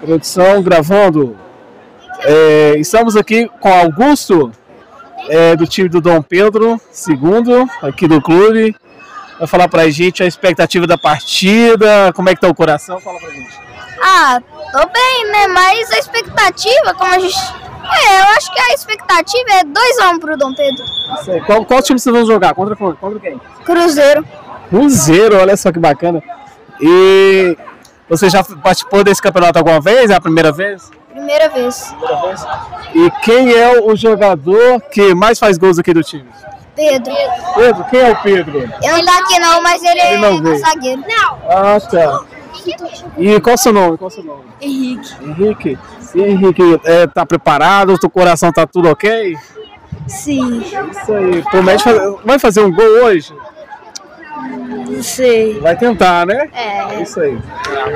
Produção gravando. É, estamos aqui com Augusto, é, do time do Dom Pedro II, aqui do clube. Vai falar pra gente a expectativa da partida, como é que tá o coração, fala pra gente. Ah, tô bem, né? Mas a expectativa, como a gente. É, eu acho que a expectativa é 2x1 pro Dom Pedro. Qual, qual time vocês vão jogar? Contra, contra quem? Cruzeiro. Cruzeiro, olha só que bacana. E você já participou desse campeonato alguma vez? É a primeira vez? Primeira vez. Primeira vez. E quem é o jogador que mais faz gols aqui do time? Pedro. Pedro, quem é o Pedro? Ele não tá aqui não, mas ele, Ele não é veio. zagueiro. Não. Ah, tá. E qual o seu nome? Qual o seu nome? Henrique. Henrique. E Henrique, é, tá preparado? O teu coração tá tudo ok? Sim. Isso aí. Promete fazer, vai fazer um gol hoje? Não sei. Vai tentar, né? É. Isso aí.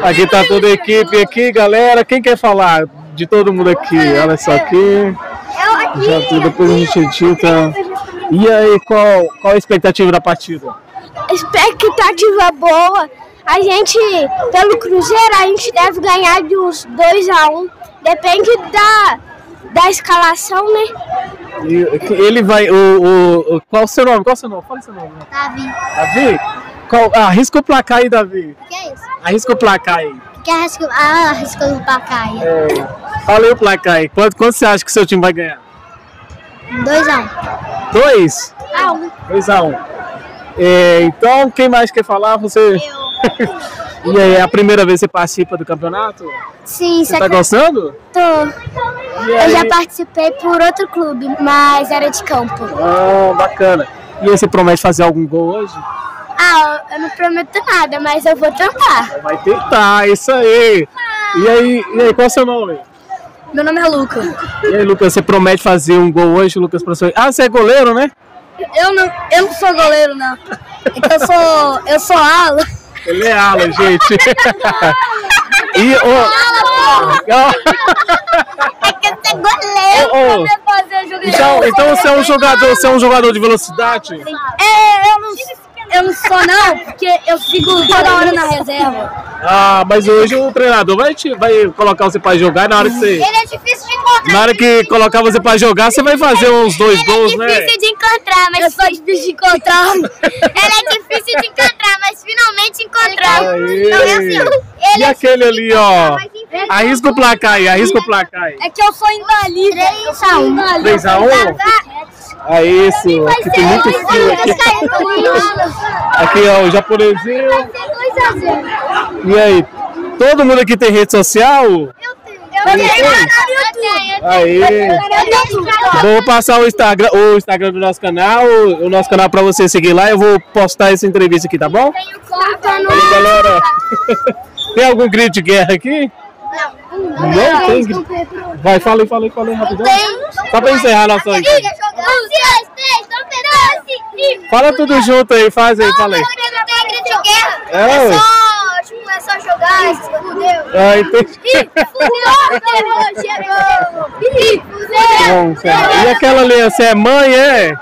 Aqui tá toda a equipe aqui, galera. Quem quer falar de todo mundo aqui? Olha só aqui. Eu aqui. Já tudo, depois a gente edita. E aí, qual, qual a expectativa da partida? Expectativa boa. A gente, pelo Cruzeiro, a gente deve ganhar de uns 2x1. Depende da, da escalação, né? E ele vai. O, o, o- qual o seu nome? Qual o seu nome? Fala seu nome. Davi. Davi? Qual, arrisca o placar aí, Davi. O que é isso? Arrisca o placar aí. O que é? Ah, risco do placar. É, fala aí o placar aí. Quanto, quanto você acha que seu time vai ganhar? 2x1. Dois? Ah, um. 2 a 1 um. É, então, quem mais quer falar? Você. E aí, é a primeira vez que você participa do campeonato? Sim, Você tá gostando? Tô. Eu aí? já participei por outro clube, mas era de campo. Ah, bacana. E aí, você promete fazer algum gol hoje? Ah, eu não prometo nada, mas eu vou tentar. Vai tentar, isso aí. E aí, e aí qual é o seu nome? Meu nome é Luca. E aí, Lucas, você promete fazer um gol hoje, Lucas, professor? Ah, você é goleiro, né? Eu não, eu não sou goleiro, não. É que eu sou, eu sou ala. Ele é ala, gente. e, ô, É que eu sou goleiro. Ô. pra fazer jogo então, então você é um jogador, você é um jogador de velocidade? É, eu não, eu não sou não, porque eu fico toda hora na reserva. Ah, mas hoje o treinador vai, te, vai colocar você pra jogar na hora que você. Ele é difícil de encontrar. Na hora que colocar você pra jogar, você vai fazer uns dois gols, né? de encontrar, mas eu sou difícil de encontrar. ele é difícil de encontrar, mas finalmente encontramos. Então é assim, E ele aquele ali, ó. Enfim, Arrisca o placar aí, arrisca o placar aí. É que eu sou invalida. 3x1. 3 a 1? É isso, aqui tem muito fio aqui. Aqui, ó, o japonesinho. 2x0. E aí, todo mundo aqui tem rede social? Eu tenho. Eu tenho. Aí. Vou passar o Instagram, o Instagram do nosso canal, o nosso canal pra você seguir lá. Eu vou postar essa entrevista aqui, tá bom? Tenho conta no... Aí, galera. Tem algum grito de guerra aqui? Não tem grito. Vai, aí, aí, fala aí, rapidão. Só pra encerrar a nossa Um, Pedro, Fala tudo junto aí, faz aí, fala aí. Não tem grito de guerra. É, É é só jogar, coisas. Fudeu. Ah, entendi. Fudeu, chegou. E aquela ali, você é mãe, é?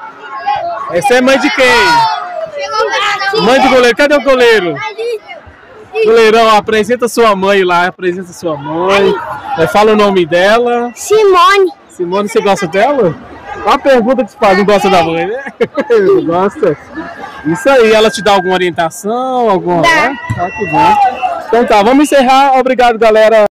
Essa é mãe de quem? Mãe do goleiro, cadê o goleiro? Goleirão, apresenta sua mãe lá, apresenta sua mãe. É, Fala o nome dela. Simone. Simone, você gosta dela? Uma pergunta que se faz, não gosta da mãe, né? Não gosta? Isso aí, ela te dá alguma orientação? Alguma... Dá. Ah, que bom. Então tá, vamos encerrar. Obrigado, galera.